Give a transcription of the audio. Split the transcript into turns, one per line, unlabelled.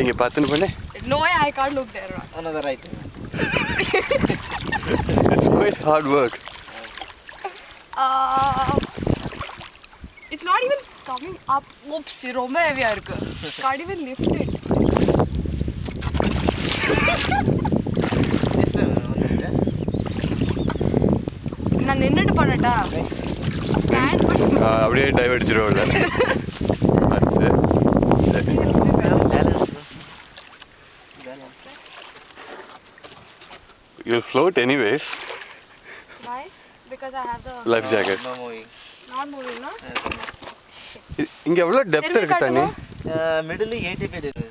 இங்கே பார்த்துன்னு பண்ணே
No, I can't look there.
Another right.
It's quite hard work
Uh, it's not even coming up. Oops, ரொம்ப ஹெவியா இருக்கு. Can't even lift it. நான் நின்னுட்டு பண்ணட்டா ஸ்டாண்ட் பண்ணி
அப்படியே dive அடிச்சிருவோம்ல
Balance.
You float anyways
why because i have the
life
No,
jacket
No moving.
not moving no
Yes.
இங்கே எவ்வளோ depth
திரும்பி
இருக்கு தண்ணி
காட்டுங்க.
Uh, middle 80 feet ಇದೆ